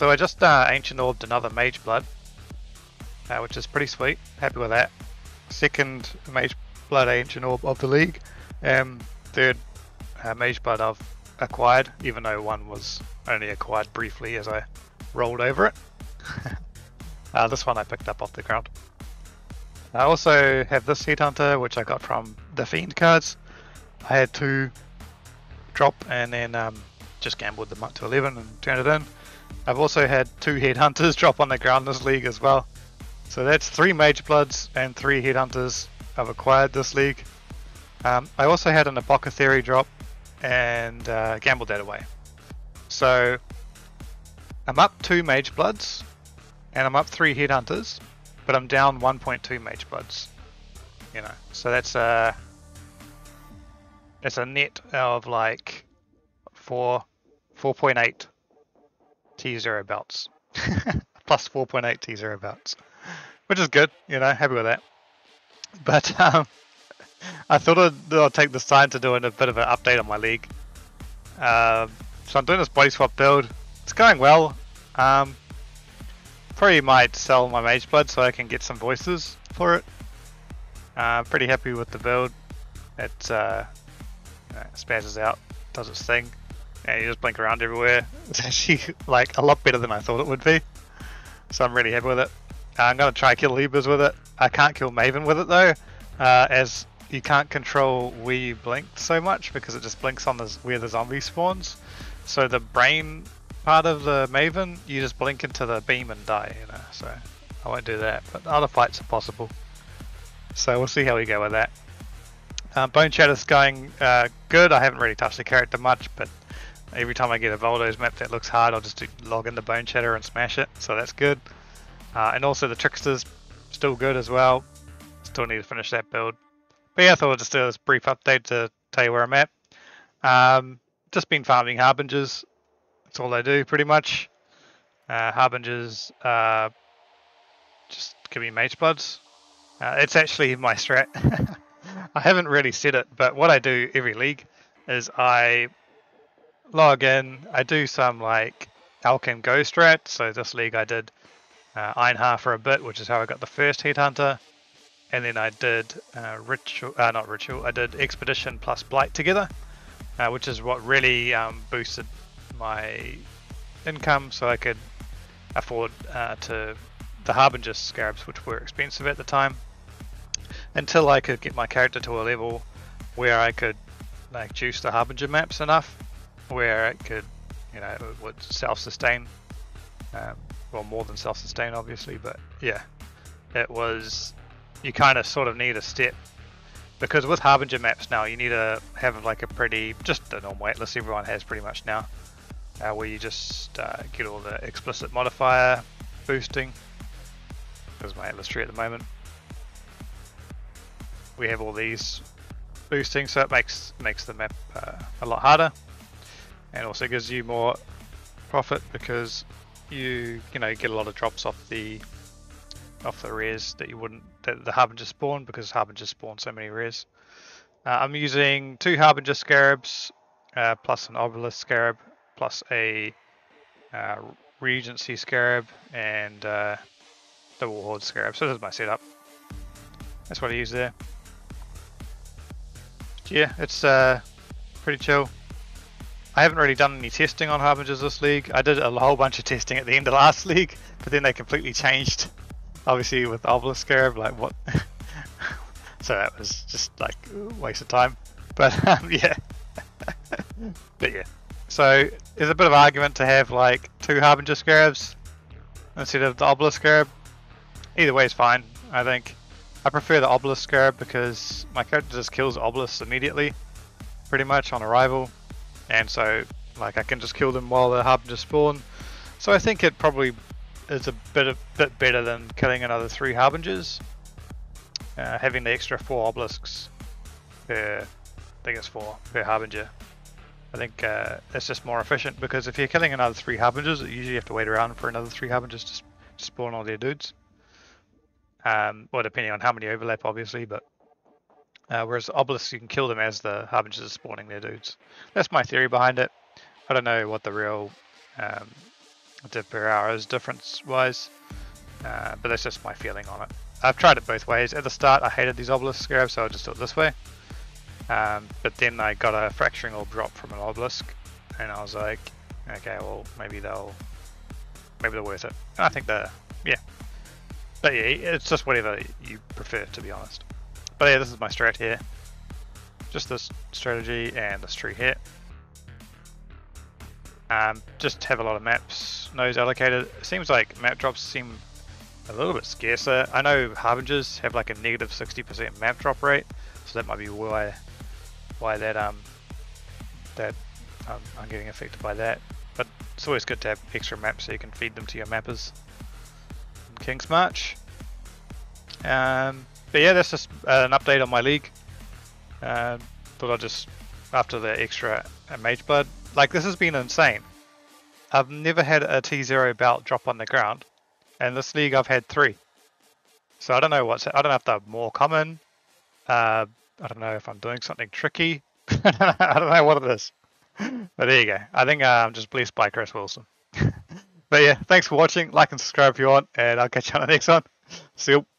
So I just uh, Ancient Orbed another Mageblood, uh, which is pretty sweet. Happy with that. Second Mage Blood Ancient Orb of the league, and third uh, Mageblood I've acquired, even though one was only acquired briefly as I rolled over it. uh, this one I picked up off the ground. I also have this Headhunter, which I got from the Fiend cards. I had two drop and then um, just gambled them up to 11 and turned it in. I've also had two Headhunters drop on the ground this league as well. So that's three Magebloods and three Headhunters I've acquired this league. Um, I also had an Apothecary drop and uh, gambled that away. So I'm up two Magebloods and I'm up three Headhunters, but I'm down 1.2 Magebloods. You know, so that's a that's a net of like four 4.8 T0 belts. Plus 4.8 T0 belts. Which is good, you know, happy with that. But um, I thought I'd, I'd, take this time to do a bit of an update on my league. Uh, so I'm doing this body swap build. It's going well. Um, probably might sell my mageblood so I can get some voices for it. Uh, pretty happy with the build. It uh, spazzes out, does its thing and you just blink around everywhere. It's actually like a lot better than I thought it would be. So I'm really happy with it. Uh, I'm going to try kill Libas with it. I can't kill Maven with it though, uh, as you can't control where you blink so much because it just blinks on the, where the zombie spawns. So the brain part of the Maven, you just blink into the beam and die, you know, so I won't do that. But other fights are possible. So we'll see how we go with that. Uh, Boneshatter's going uh, good. I haven't really touched the character much, but Every time I get a Valdo's map that looks hard, I'll just log in the Boneshatter and smash it, so that's good. Uh, and also the Trickster's still good as well. Still need to finish that build. But yeah, I thought I'd just do this brief update to tell you where I'm at. Um, just been farming Harbingers. That's all I do, pretty much. Uh, Harbingers uh, just give me Magebloods. Uh, it's actually my strat. I haven't really said it, but what I do every league is I log in. I do some like Alchem Ghost Rat. So this league I did uh, Einhar for a bit, which is how I got the first Headhunter. And then I did uh, Ritual, uh, not Ritual, I did Expedition plus Blight together, uh, which is what really um, boosted my income so I could afford uh, to the Harbinger Scarabs, which were expensive at the time, until I could get my character to a level where I could like juice the Harbinger maps enough where it could, you know, would self-sustain. Um, well, more than self-sustain, obviously, but yeah, it was. You kind of sort of need a step because with Harbinger maps now, you need to have like a pretty just a normal atlas everyone has pretty much now, uh, where you just uh, get all the explicit modifier boosting. There's my atlas tree at the moment. We have all these boosting, so it makes makes the map uh, a lot harder and also gives you more profit because you you know get a lot of drops off the off the rares that you wouldn't that the harbinger spawn because harbinger spawn so many rares. Uh, I'm using two harbinger scarabs uh, plus an obelisk scarab plus a uh, regency scarab and uh, the warhorde scarab. So this is my setup. That's what I use there. Yeah, it's uh, pretty chill. I haven't really done any testing on Harbingers this league. I did a whole bunch of testing at the end of last league, but then they completely changed. Obviously with Obelisk Scarab, like what? so that was just like waste of time. But um, yeah, but yeah. So there's a bit of argument to have like two Harbinger Scarabs instead of the Obelisk Scarab. Either way is fine, I think. I prefer the Obelisk Scarab because my character just kills Obelisk immediately, pretty much on arrival and so like I can just kill them while the hub just spawn. So I think it probably is a bit a bit better than killing another three harbingers. Uh, having the extra four obelisks per, I think it's four per harbinger. I think uh, it's just more efficient because if you're killing another three harbingers, you usually have to wait around for another three harbingers to, to spawn all their dudes. Um, well, depending on how many overlap, obviously, but uh, whereas obelisks, you can kill them as the harbingers are spawning their dudes. That's my theory behind it. I don't know what the real um, per hours difference wise. Uh, but that's just my feeling on it. I've tried it both ways. At the start, I hated these obelisk grabs, so I just do it this way. Um, but then I got a fracturing orb drop from an obelisk, and I was like, okay, well maybe they'll maybe they're worth it. And I think they're yeah. But yeah, it's just whatever you prefer, to be honest. But yeah, this is my strat here. Just this strategy and this tree here. Um, just have a lot of maps, nose allocated. It seems like map drops seem a little bit scarcer. I know Harbingers have like a negative 60% map drop rate, so that might be why why that um that um, I'm getting affected by that. But it's always good to have extra maps so you can feed them to your mappers. In Kingsmarch. Um, but yeah, that's just uh, an update on my league. Uh, thought I'd just after the extra Mageblood. Like this has been insane. I've never had a T0 belt drop on the ground and this league I've had three. So I don't know what's I don't know if they're more common. Uh, I don't know if I'm doing something tricky. I don't know what it is. But there you go. I think uh, I'm just blessed by Chris Wilson. but yeah, thanks for watching. Like and subscribe if you want, and I'll catch you on the next one. See you.